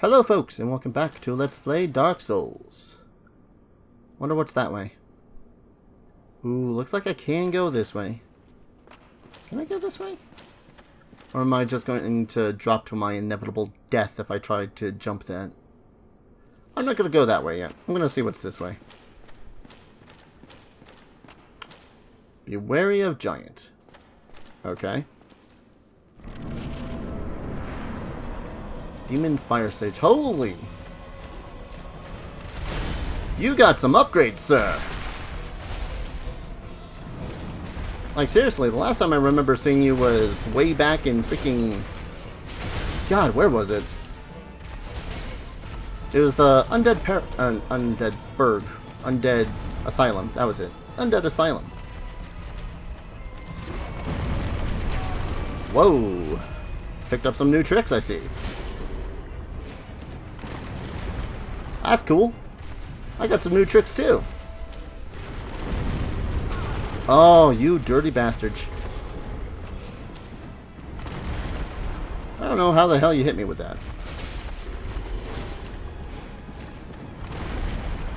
Hello folks, and welcome back to Let's Play Dark Souls. Wonder what's that way. Ooh, looks like I can go this way. Can I go this way? Or am I just going to drop to my inevitable death if I try to jump that? I'm not going to go that way yet. I'm going to see what's this way. Be wary of giant. Okay. Demon Firesage. Holy! You got some upgrades, sir! Like, seriously, the last time I remember seeing you was way back in freaking... God, where was it? It was the Undead Par... Uh, Undead Burg. Undead Asylum. That was it. Undead Asylum. Whoa! Picked up some new tricks, I see. That's cool. I got some new tricks too. Oh, you dirty bastards. I don't know how the hell you hit me with that.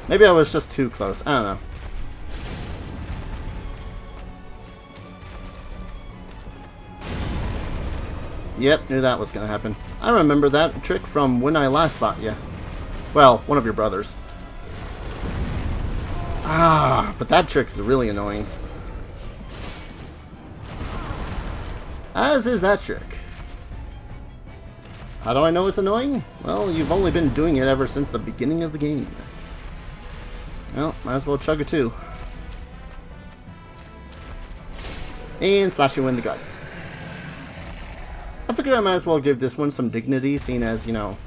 Maybe I was just too close. I don't know. Yep, knew that was going to happen. I remember that trick from when I last fought you. Well, one of your brothers. Ah, but that trick's really annoying. As is that trick. How do I know it's annoying? Well, you've only been doing it ever since the beginning of the game. Well, might as well chug it too. And slash you in the gut. I figure I might as well give this one some dignity, seeing as, you know,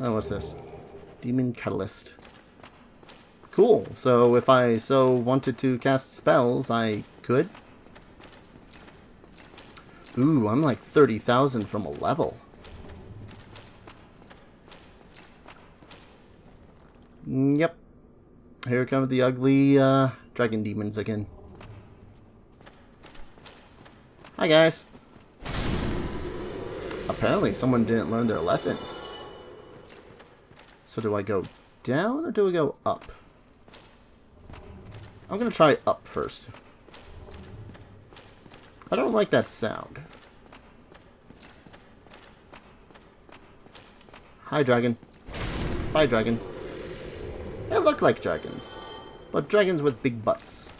Oh, what's this? Demon Catalyst. Cool. So if I so wanted to cast spells, I could? Ooh, I'm like 30,000 from a level. Mm, yep. Here come the ugly uh, dragon demons again. Hi guys. Apparently someone didn't learn their lessons. So do I go down or do I go up? I'm going to try up first. I don't like that sound. Hi, dragon. Bye, dragon. They look like dragons, but dragons with big butts.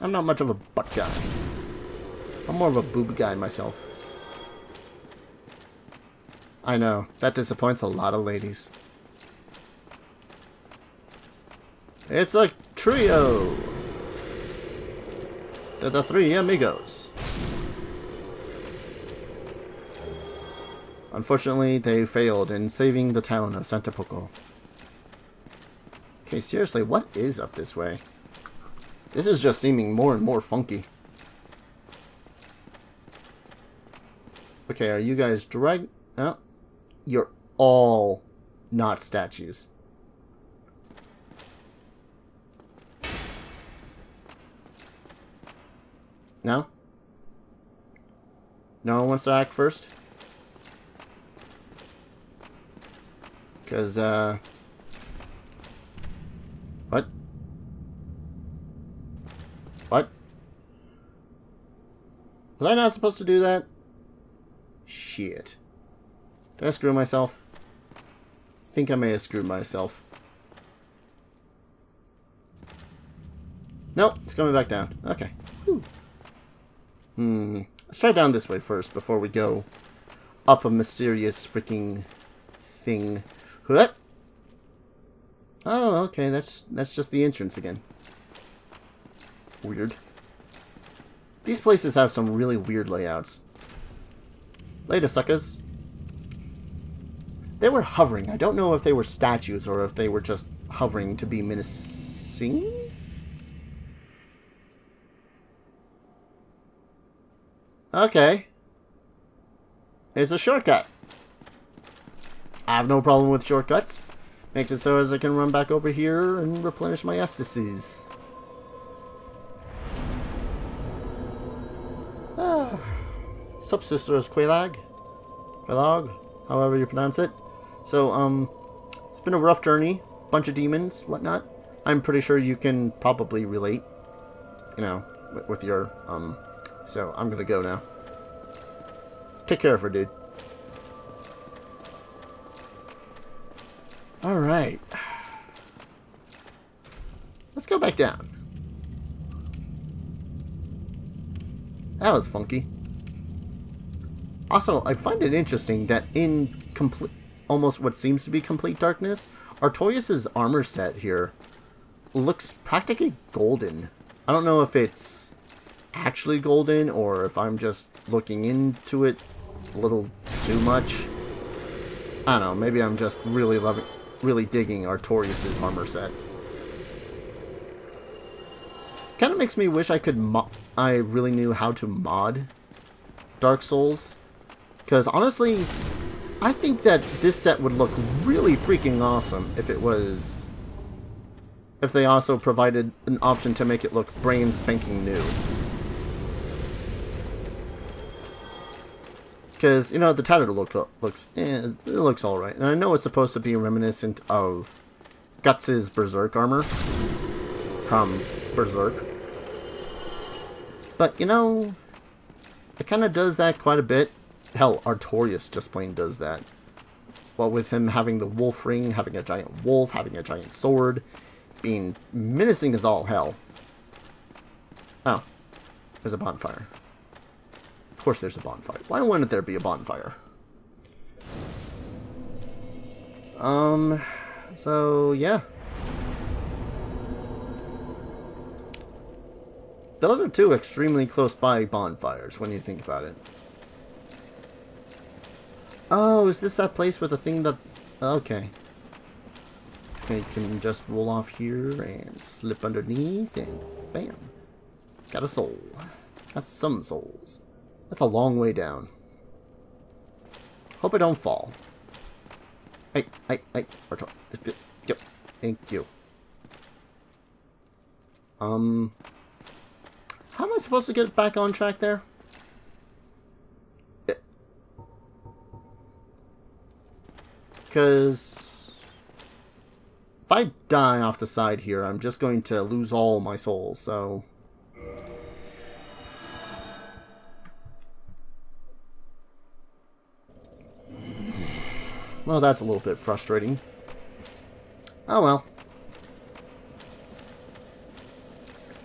I'm not much of a butt guy. I'm more of a boob guy myself. I know, that disappoints a lot of ladies. It's a trio! They're the three amigos. Unfortunately, they failed in saving the town of Santa Poco. Okay, seriously, what is up this way? This is just seeming more and more funky. Okay, are you guys drag... Oh, you're all not statues. No? No one wants to act first? Because, uh... What? What? Was I not supposed to do that? Shit. Did I screw myself? Think I may have screwed myself. Nope, it's coming back down. Okay. Whew. Hmm. Let's try down this way first before we go up a mysterious freaking thing. What? Oh, okay. That's that's just the entrance again. Weird. These places have some really weird layouts. Later, suckers. They were hovering. I don't know if they were statues or if they were just hovering to be menacing. Okay. It's a shortcut. I have no problem with shortcuts. Makes it so as I can run back over here and replenish my Estuses. Ah. Sup, sisters Quelaag? Quelaag? However you pronounce it. So, um, it's been a rough journey. Bunch of demons, whatnot. I'm pretty sure you can probably relate. You know, with, with your, um... So, I'm gonna go now. Take care of her, dude. Alright. Let's go back down. That was funky. Also, I find it interesting that in complete, almost what seems to be complete darkness, Artorias' armor set here looks practically golden. I don't know if it's actually golden or if I'm just looking into it a little too much. I don't know, maybe I'm just really loving, really digging Artorias' armor set. Kind of makes me wish I could I really knew how to mod Dark Souls. Because honestly, I think that this set would look really freaking awesome if it was... If they also provided an option to make it look brain spanking new. Because, you know, the title look, looks, eh, it looks alright. And I know it's supposed to be reminiscent of Guts' Berserk armor from Berserk. But, you know, it kind of does that quite a bit. Hell, Artorias just plain does that. Well, with him having the wolf ring, having a giant wolf, having a giant sword, being menacing as all hell. Oh, there's a bonfire. Of course there's a bonfire. Why wouldn't there be a bonfire? Um, so, yeah. Those are two extremely close by bonfires when you think about it. Oh, is this that place with the thing that... Okay. You can just roll off here and slip underneath and bam. Got a soul. Got some souls. That's a long way down. Hope I don't fall. Hey, hey, hey. Yep. Thank you. Um... How am I supposed to get back on track there? Because... If I die off the side here, I'm just going to lose all my souls, so... Well, that's a little bit frustrating. Oh well.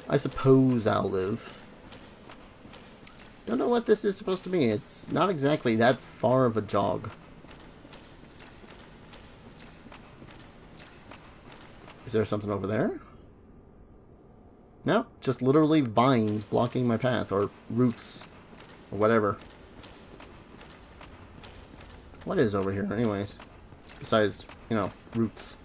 I suppose I'll live. Don't know what this is supposed to be. It's not exactly that far of a jog. Is there something over there? No, just literally vines blocking my path, or roots, or whatever. What is over here, anyways? Besides, you know, roots.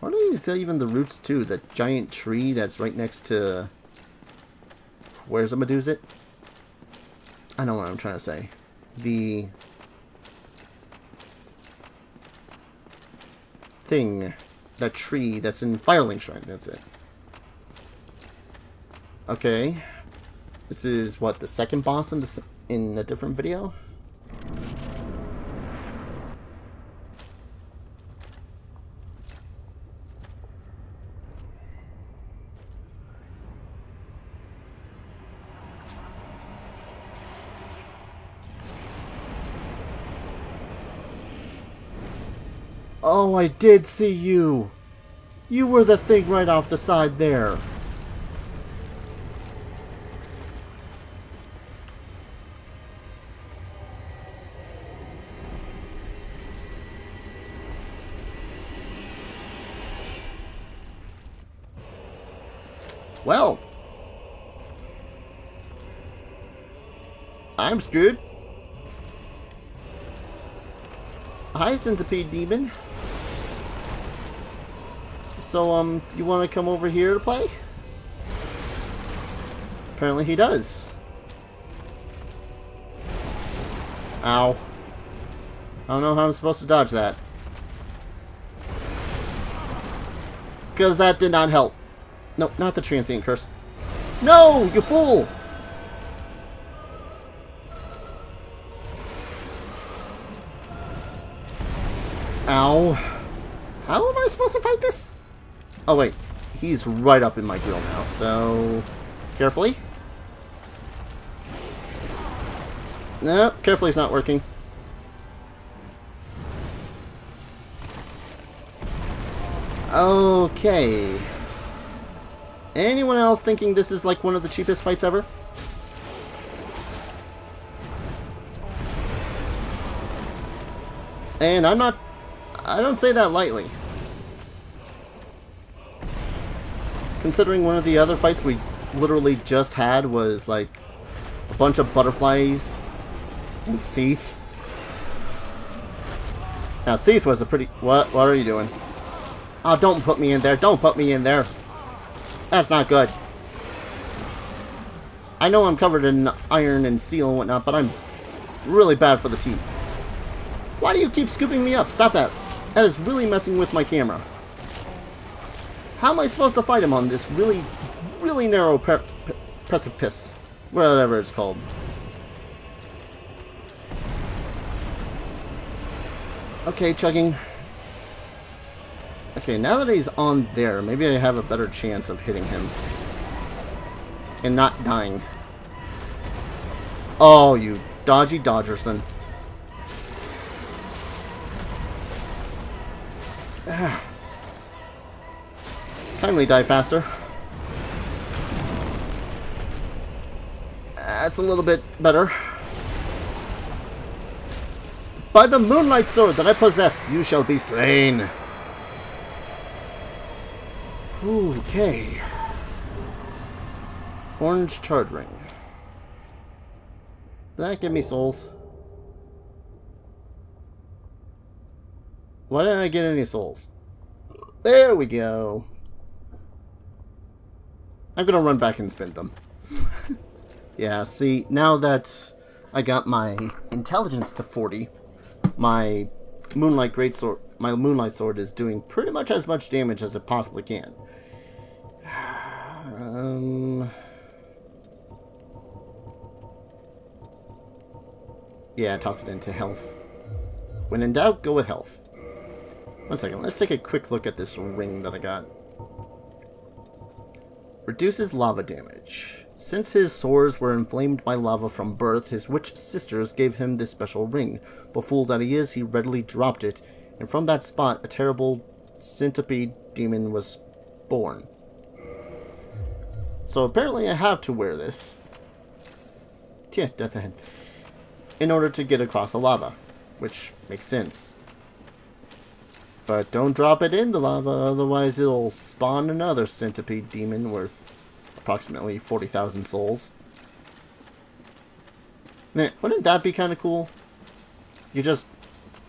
What are these uh, even the roots too? The giant tree that's right next to... Where's the Medusa? I don't know what I'm trying to say. The... Thing. That tree that's in Firelink Shrine. That's it. Okay. This is, what, the second boss in, this, in a different video? Oh, I did see you! You were the thing right off the side there. Well, I'm screwed. Hi, Centipede Demon. So, um, you want to come over here to play? Apparently he does. Ow. I don't know how I'm supposed to dodge that. Because that did not help. No, not the transient curse. No, you fool! Ow. How am I supposed to fight this? Oh, wait. He's right up in my grill now, so... Carefully. No, carefully carefully's not working. Okay. Anyone else thinking this is like one of the cheapest fights ever? And I'm not... I don't say that lightly. Considering one of the other fights we literally just had was like a bunch of butterflies and Seath. Now Seath was a pretty... What, what are you doing? Oh, don't put me in there. Don't put me in there. That's not good. I know I'm covered in iron and steel and whatnot, but I'm really bad for the teeth. Why do you keep scooping me up? Stop that. That is really messing with my camera. How am I supposed to fight him on this really, really narrow pre pre precipice? Whatever it's called. Okay, chugging. Okay, now that he's on there, maybe I have a better chance of hitting him. And not dying. Oh, you dodgy Dodgerson. Ah. Kindly die faster. That's a little bit better. By the moonlight sword that I possess, you shall be slain. Okay. Orange Charred Ring. That give me souls? Why didn't I get any souls? There we go. I'm gonna run back and spend them. yeah, see, now that I got my intelligence to 40, my Moonlight Greatsword, my Moonlight Sword is doing pretty much as much damage as it possibly can. Um... Yeah, toss it into health. When in doubt, go with health. One second, let's take a quick look at this ring that I got. Reduces lava damage. Since his sores were inflamed by lava from birth, his witch sisters gave him this special ring. But fool that he is, he readily dropped it, and from that spot a terrible centipede demon was born. So apparently I have to wear this. Yeah, death ahead. In order to get across the lava, which makes sense. But don't drop it in the lava, otherwise it'll spawn another centipede demon worth approximately 40,000 souls. Man, wouldn't that be kind of cool? You just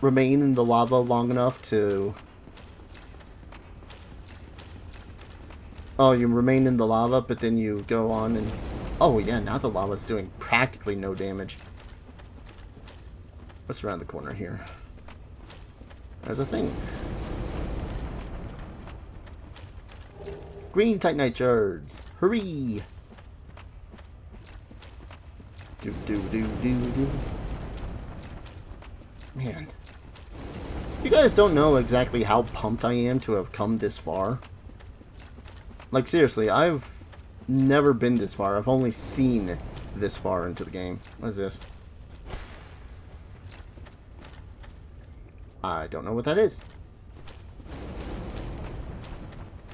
remain in the lava long enough to... Oh, you remain in the lava, but then you go on and... Oh yeah, now the lava's doing practically no damage. What's around the corner here? There's a thing. Green Titanite shards. Hurry! Do do do do do. Man. You guys don't know exactly how pumped I am to have come this far. Like seriously, I've never been this far. I've only seen this far into the game. What is this? I don't know what that is.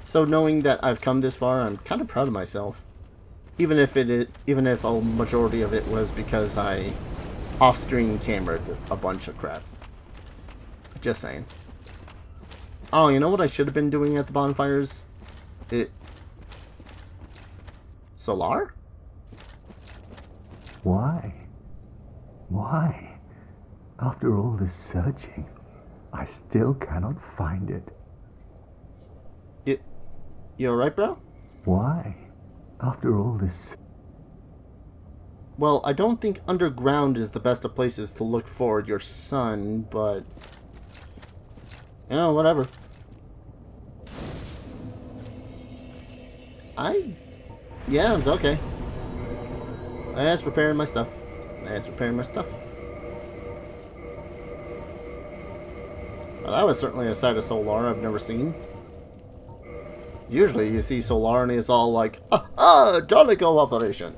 So knowing that I've come this far, I'm kind of proud of myself. Even if it is, even if a majority of it was because I off-screen camered a bunch of crap. Just saying. Oh, you know what I should have been doing at the bonfires? It... Solaire? Why? Why? After all this searching, I still cannot find it. You, alright, bro? Why? After all this... Well, I don't think underground is the best of places to look for your son, but... You know, whatever. I... Yeah, okay. I That's preparing my stuff. I That's preparing my stuff. Well, that was certainly a sight of Solaire I've never seen. Usually you see Solaire is all like, ah, ah jolly cooperation.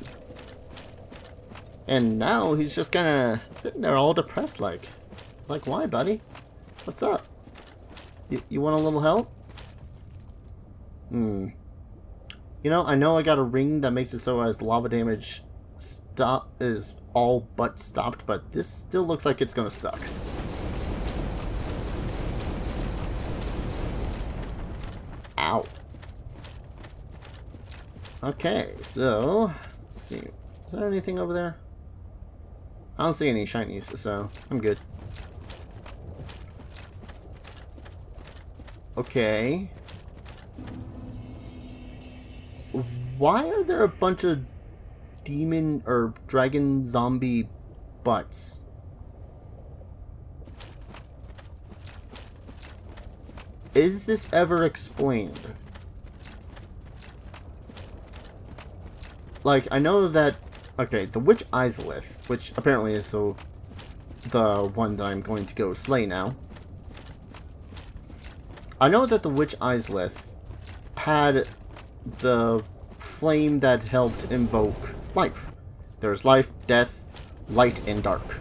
And now he's just kind of sitting there all depressed like. It's like, why, buddy? What's up? You, you want a little help? Hmm. You know, I know I got a ring that makes it so as lava damage stop is all but stopped, but this still looks like it's gonna suck. Ow. Okay, so let's see. Is there anything over there? I don't see any shinies, so I'm good. Okay. Why are there a bunch of demon or dragon zombie butts? Is this ever explained? Like, I know that... Okay, the Witch Izalith, which apparently is the, the one that I'm going to go slay now. I know that the Witch Izalith had the flame that helped invoke life. There's life, death, light, and dark.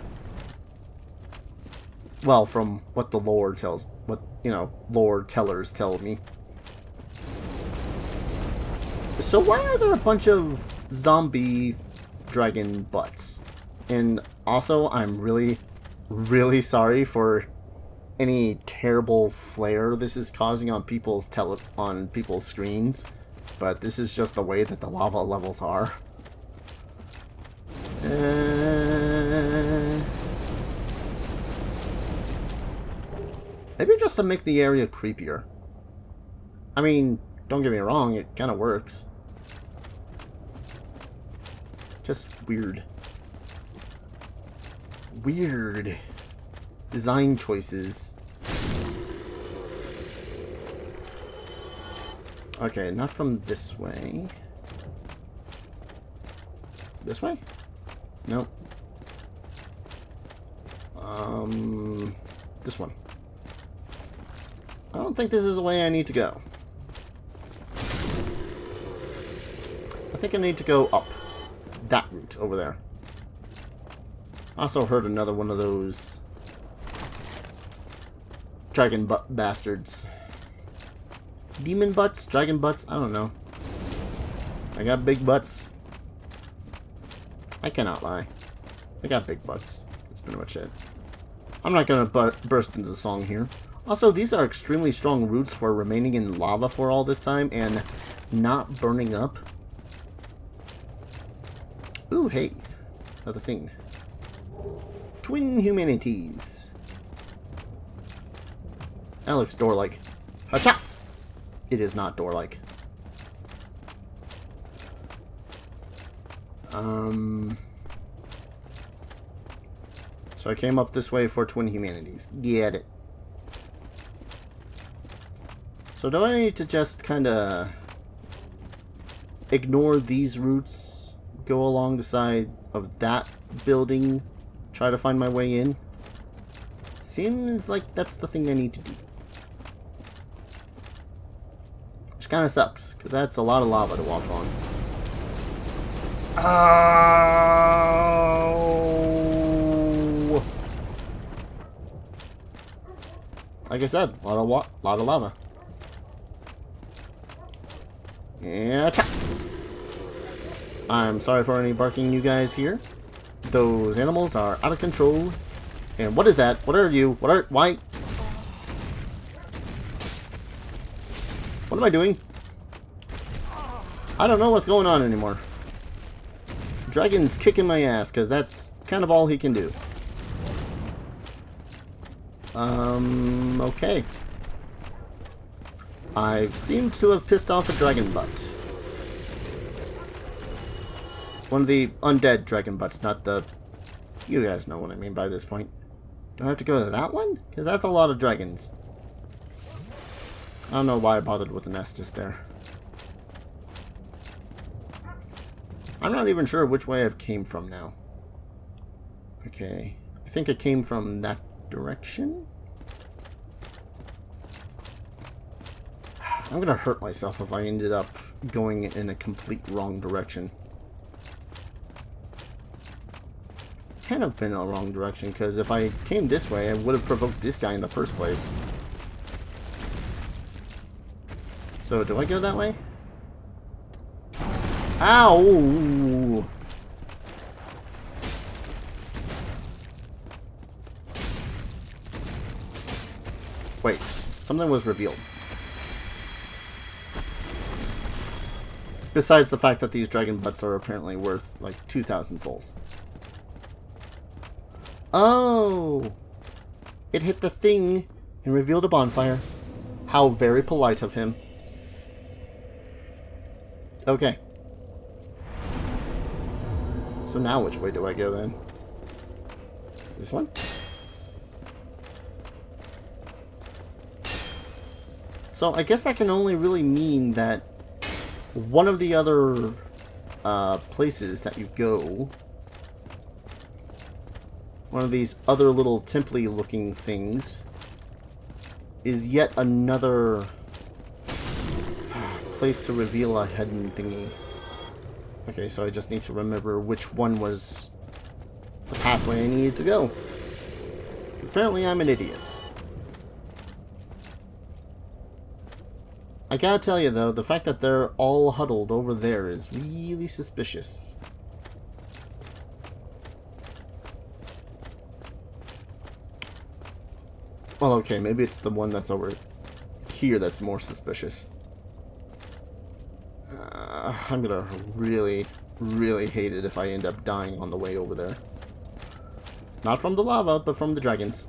Well, from what the lore tells, what, you know, lore tellers tell me. So why are there a bunch of zombie dragon butts? And also, I'm really, really sorry for any terrible flare this is causing on people's tele on people's screens, but this is just the way that the lava levels are. Uh, maybe just to make the area creepier. I mean, don't get me wrong, it kind of works. Just weird. Weird design choices. Okay, not from this way. This way? Nope. Um, this one. I don't think this is the way I need to go. I think I need to go up. That route over there. Also heard another one of those Dragon butt bastards. Demon butts? Dragon butts? I don't know. I got big butts. I cannot lie. I got big butts. That's pretty much it. I'm not going to burst into song here. Also, these are extremely strong roots for remaining in lava for all this time and not burning up. Hey. Another thing. Twin Humanities. That looks door-like. Hacha! It is not door-like. Um... So I came up this way for Twin Humanities. Get it. So do I need to just kind of ignore these routes, go along the side of that building, try to find my way in? Seems like that's the thing I need to do. Which kind of sucks, because that's a lot of lava to walk on. Oh! Like I said, a lot of, lot of lava. Yeah, I'm sorry for any barking you guys hear. Those animals are out of control. And what is that? What are you? What are... Why? What am I doing? I don't know what's going on anymore. Dragon's kicking my ass, because that's kind of all he can do. Um, okay. I seem to have pissed off a dragon butt. One of the undead dragon butts, not the... You guys know what I mean by this point. Do I have to go to that one? Because that's a lot of dragons. I don't know why I bothered with the Estus there. I'm not even sure which way I came from now. Okay. I think I came from that direction? I'm gonna hurt myself if I ended up going in a complete wrong direction. Can't have been a wrong direction, because if I came this way, I would have provoked this guy in the first place. So, do I go that way? Ow! Wait, something was revealed. Besides the fact that these dragon butts are apparently worth like 2,000 souls. Oh! It hit the thing and revealed a bonfire. How very polite of him. Okay. So now which way do I go then? This one? So I guess that can only really mean that one of the other uh, places that you go, one of these other little temple looking things, is yet another ah, place to reveal a hidden thingy. Okay, so I just need to remember which one was the pathway I needed to go. Because apparently I'm an idiot. I gotta tell you though, the fact that they're all huddled over there is really suspicious. Well, okay, maybe it's the one that's over here that's more suspicious. Uh, I'm gonna really, really hate it if I end up dying on the way over there. Not from the lava, but from the dragons.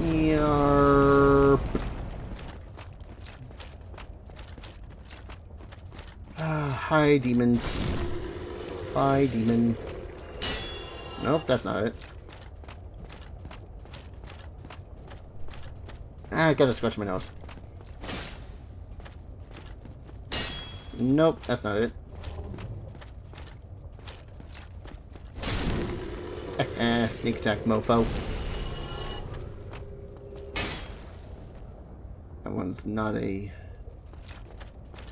Yarp. Ah, hi, demons. Bye, demon. Nope, that's not it. Ah, I gotta scratch my nose. Nope, that's not it. Ah, sneak attack, mofo. That one's not a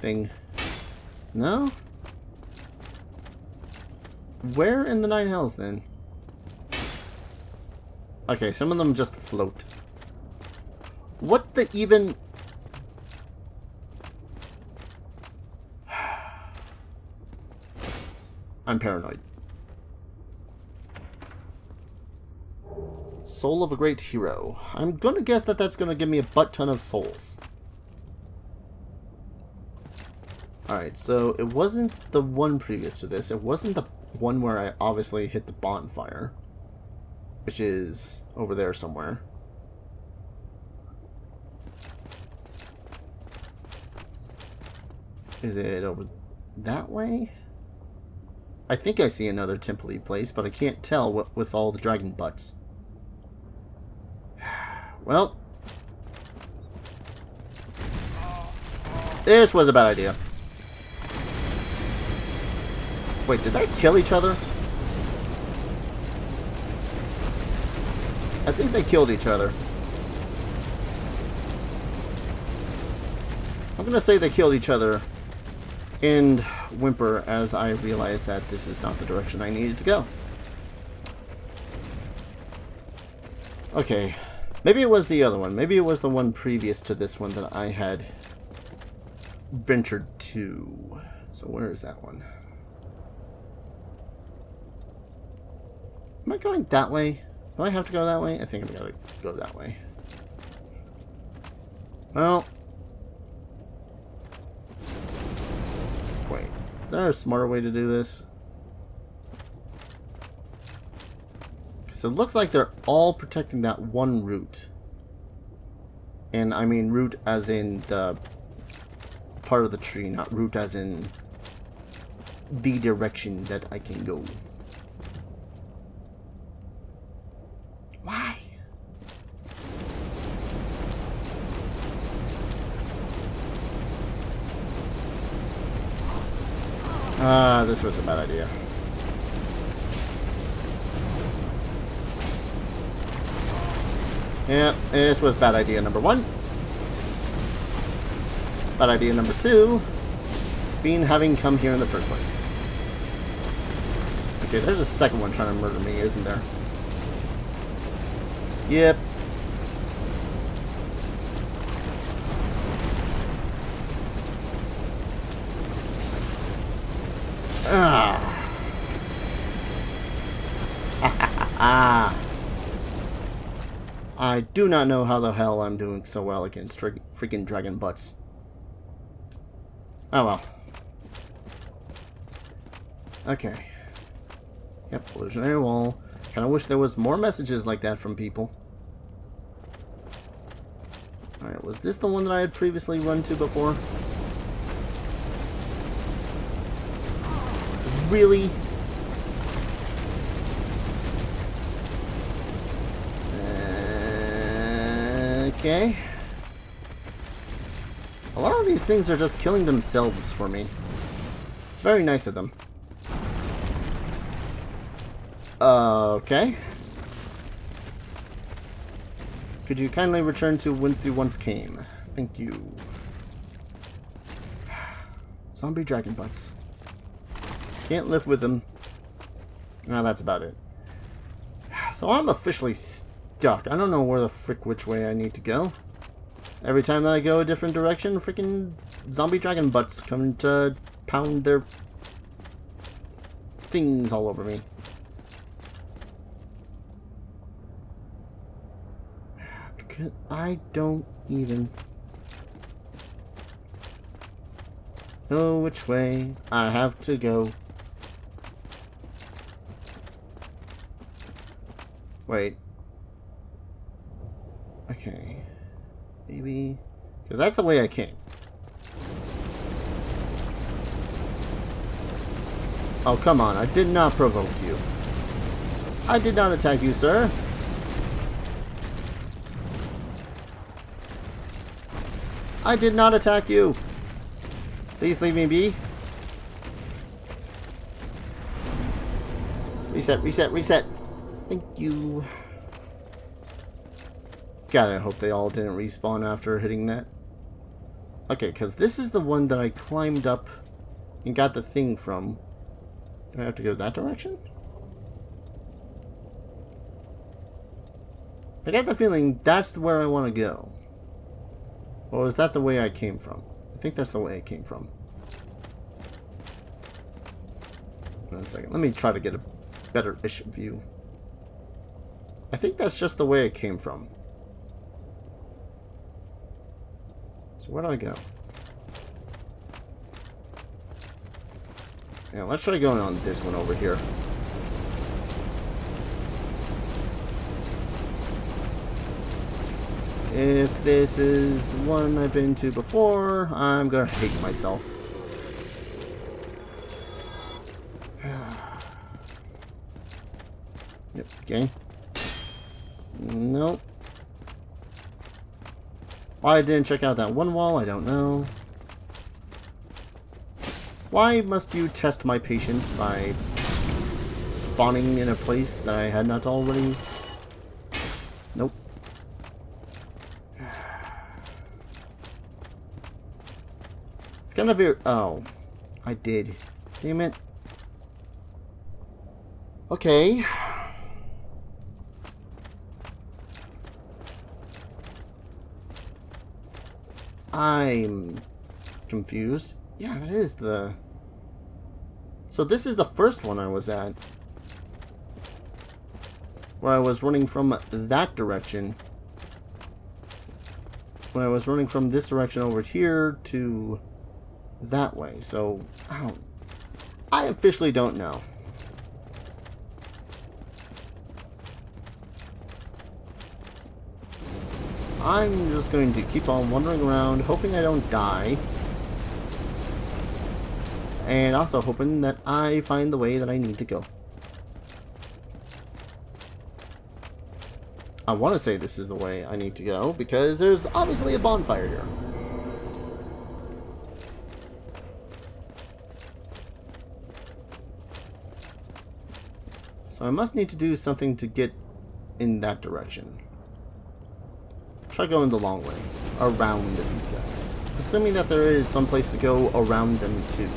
thing. No? Where in the Nine Hells, then? Okay, some of them just float. What the even... I'm paranoid. Soul of a great hero. I'm gonna guess that that's gonna give me a butt ton of souls. Alright, so it wasn't the one previous to this. It wasn't the one where I obviously hit the bonfire. Which is over there somewhere. Is it over that way? I think I see another temple place, but I can't tell what with all the dragon butts. Well. This was a bad idea. Wait, did they kill each other? I think they killed each other. I'm gonna say they killed each other and whimper as I realize that this is not the direction I needed to go. Okay, maybe it was the other one. Maybe it was the one previous to this one that I had ventured to. So where is that one? Am I going that way? Do I have to go that way? I think I'm gonna go that way. Well, Wait. Is there a smarter way to do this? So it looks like they're all protecting that one route. And I mean root as in the part of the tree, not root as in the direction that I can go. Ah, uh, this was a bad idea. Yeah, this was bad idea number one. Bad idea number two, being having come here in the first place. Okay, there's a second one trying to murder me, isn't there? Yep. I do not know how the hell I'm doing so well against freaking dragon butts. Oh well. Okay. Yep, illusionary wall. Kinda wish there was more messages like that from people. Alright, was this the one that I had previously run to before? Really? Okay. A lot of these things are just killing themselves for me. It's very nice of them. Uh, okay. Could you kindly return to whence you once came? Thank you. Zombie dragon butts. Can't live with them. Now that's about it. So I'm officially stuck. I don't know where the frick which way I need to go. Every time that I go a different direction, freaking zombie dragon butts come to pound their things all over me. I don't even know which way I have to go. Wait. Okay. Maybe... Because that's the way I came. Oh, come on. I did not provoke you. I did not attack you, sir. I did not attack you. Please leave me be. Reset, reset, reset. Thank you. God, I hope they all didn't respawn after hitting that. Okay, because this is the one that I climbed up and got the thing from. Do I have to go that direction? I got the feeling that's where I want to go. Or is that the way I came from? I think that's the way I came from. One second. Let me try to get a better-ish view. I think that's just the way it came from. So where do I go? Yeah, let's try going on this one over here. If this is the one I've been to before, I'm gonna hate myself. yep, okay. Nope. Why I didn't check out that one wall, I don't know. Why must you test my patience by spawning in a place that I had not already? Nope. It's gonna be... Oh. I did. Damn it. Okay. I'm confused. Yeah, that is the... So this is the first one I was at. Where I was running from that direction. When I was running from this direction over here to that way. So, I don't... I officially don't know. I'm just going to keep on wandering around, hoping I don't die. And also hoping that I find the way that I need to go. I want to say this is the way I need to go, because there's obviously a bonfire here. So I must need to do something to get in that direction. Try going the long way. Around these guys. Assuming that there is some place to go around them too.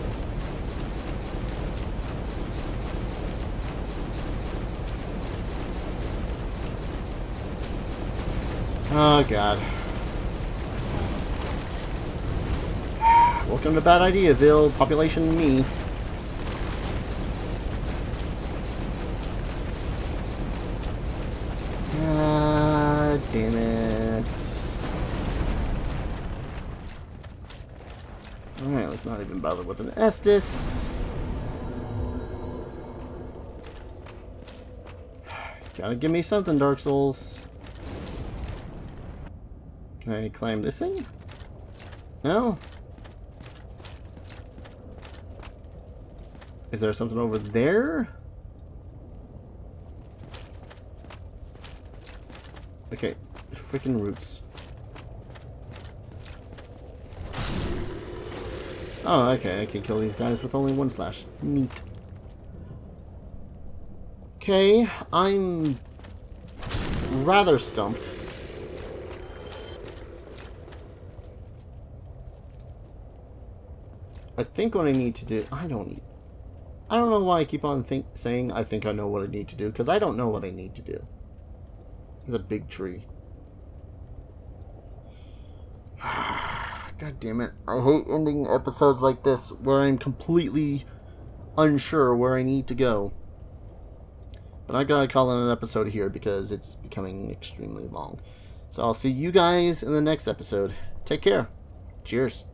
Oh god. Welcome to Bad Ideaville, population me. Not bother with an Estus. Gotta give me something, Dark Souls. Can I climb this thing? No? Is there something over there? Okay, freaking roots. Oh, okay, I can kill these guys with only one slash. Neat. Okay, I'm rather stumped. I think what I need to do... I don't. I don't know why I keep on think, saying I think I know what I need to do, because I don't know what I need to do. There's a big tree. God damn it. I hate ending episodes like this where I'm completely unsure where I need to go. But I gotta call it an episode here because it's becoming extremely long. So I'll see you guys in the next episode. Take care. Cheers.